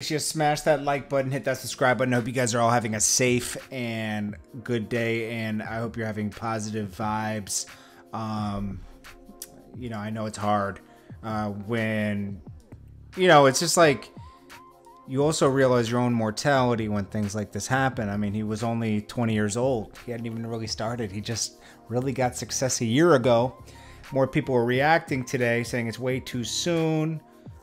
Just smash that like button, hit that subscribe button. I hope you guys are all having a safe and good day, and I hope you're having positive vibes. Um, you know, I know it's hard uh, when, you know, it's just like you also realize your own mortality when things like this happen. I mean, he was only 20 years old. He hadn't even really started. He just really got success a year ago. More people are reacting today, saying it's way too soon.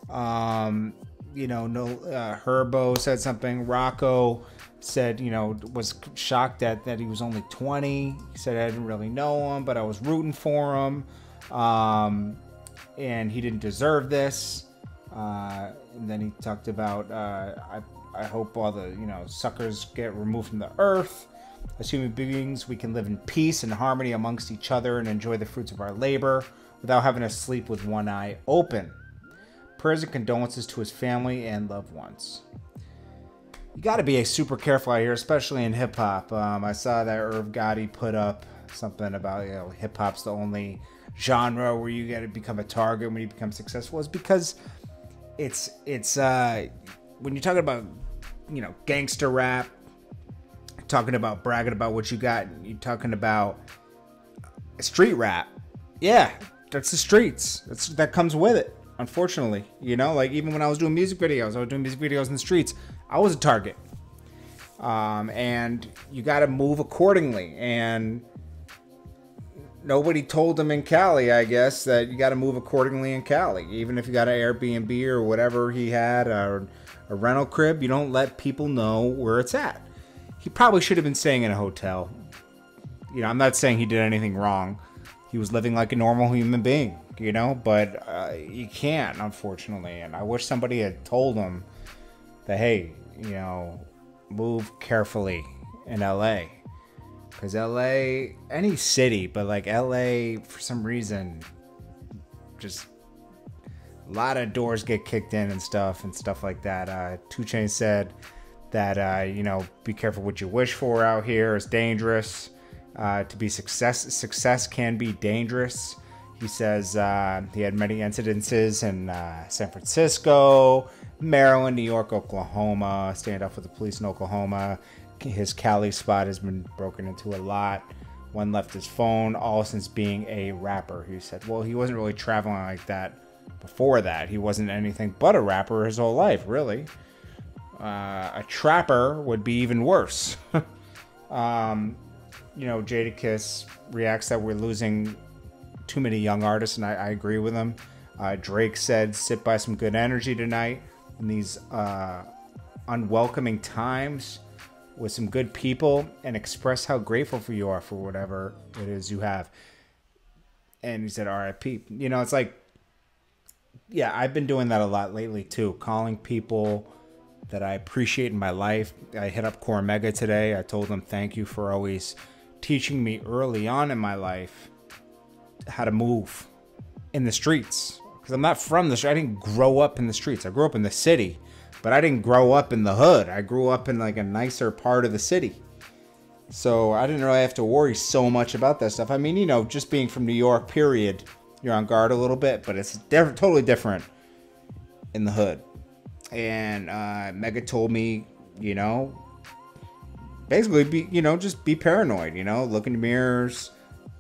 Um, you know, no uh, Herbo said something. Rocko said, you know, was shocked that that he was only 20. He said I didn't really know him, but I was rooting for him, um, and he didn't deserve this. Uh, and then he talked about, uh, I, I hope all the you know suckers get removed from the earth. As human beings, we can live in peace and harmony amongst each other and enjoy the fruits of our labor without having to sleep with one eye open. Prayers and condolences to his family and loved ones. You got to be super careful out here, especially in hip hop. Um, I saw that Irv Gotti put up something about you know hip hop's the only genre where you got to become a target when you become successful. Is because it's it's uh, when you're talking about you know gangster rap, talking about bragging about what you got, you're talking about street rap. Yeah, that's the streets. That's that comes with it unfortunately. You know, like even when I was doing music videos, I was doing music videos in the streets, I was a target. Um, and you got to move accordingly. And nobody told him in Cali, I guess, that you got to move accordingly in Cali. Even if you got an Airbnb or whatever he had, or a rental crib, you don't let people know where it's at. He probably should have been staying in a hotel. You know, I'm not saying he did anything wrong. He was living like a normal human being you know, but uh, you can't, unfortunately. And I wish somebody had told him that, hey, you know, move carefully in LA. Because LA, any city, but like LA, for some reason, just a lot of doors get kicked in and stuff and stuff like that. Uh, 2 Chainz said that, uh, you know, be careful what you wish for out here. It's dangerous. Uh, to be success, success can be dangerous. He says uh, he had many incidences in uh, San Francisco, Maryland, New York, Oklahoma, standoff with the police in Oklahoma. His Cali spot has been broken into a lot. One left his phone, all since being a rapper. He said, well, he wasn't really traveling like that before that. He wasn't anything but a rapper his whole life, really. Uh, a trapper would be even worse. um, you know, Jadakiss reacts that we're losing too many young artists, and I, I agree with him. Uh, Drake said, "Sit by some good energy tonight in these uh, unwelcoming times with some good people, and express how grateful for you are for whatever it is you have." And he said, "R.I.P." You know, it's like, yeah, I've been doing that a lot lately too, calling people that I appreciate in my life. I hit up Cormega today. I told them thank you for always teaching me early on in my life how to move in the streets because I'm not from the. street. I didn't grow up in the streets. I grew up in the city, but I didn't grow up in the hood. I grew up in like a nicer part of the city. So I didn't really have to worry so much about that stuff. I mean, you know, just being from New York, period, you're on guard a little bit, but it's diff- totally different in the hood. And uh, Mega told me, you know, basically be, you know, just be paranoid. You know, look in the mirrors,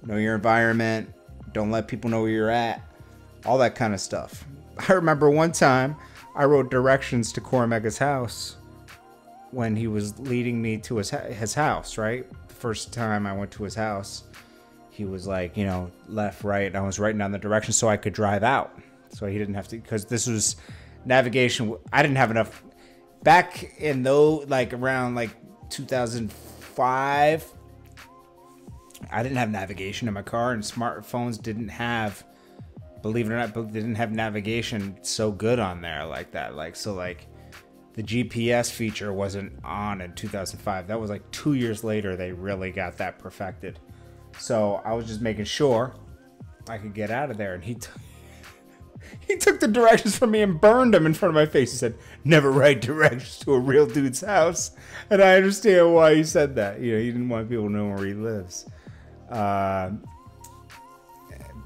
know your environment, don't let people know where you're at, all that kind of stuff. I remember one time I wrote directions to Cormega's house when he was leading me to his his house. Right, the first time I went to his house, he was like, you know, left, right, and I was writing down the directions so I could drive out, so he didn't have to because this was navigation. I didn't have enough back in though, like around like 2005 I didn't have navigation in my car, and smartphones didn't have, believe it or not, they didn't have navigation so good on there like that. Like so, like the GPS feature wasn't on in 2005. That was like two years later they really got that perfected. So I was just making sure I could get out of there, and he. He took the directions from me and burned them in front of my face. He said, "Never write directions to a real dude's house," and I understand why he said that. You know, he didn't want people to know where he lives. Uh,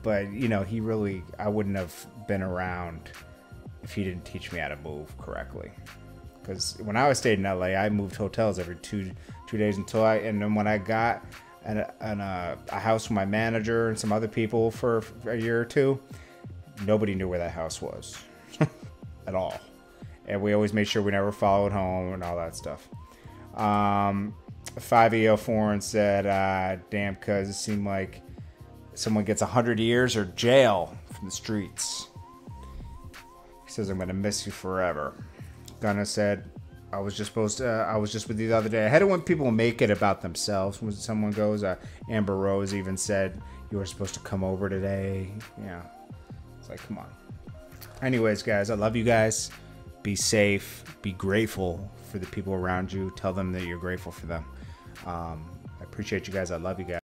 but you know, he really I wouldn't have been around if he didn't teach me how to move correctly. because when I was staying in LA, I moved hotels every two two days until I and then when I got an, an uh, a house with my manager and some other people for, for a year or two, nobody knew where that house was at all, and we always made sure we never followed home and all that stuff. Um, Fivio Foreign said, uh, damn, cuz it seemed like someone gets 100 years or jail from the streets. He says, I'm going to miss you forever. Gunna said, I was just supposed to, uh, I was just with you the other day. I hate it when people make it about themselves. When someone goes, uh, Amber Rose even said, you were supposed to come over today. Yeah. It's like, come on. Anyways, guys, I love you guys. Be safe. Be grateful for the people around you. Tell them that you're grateful for them. Um, I appreciate you guys. I love you guys.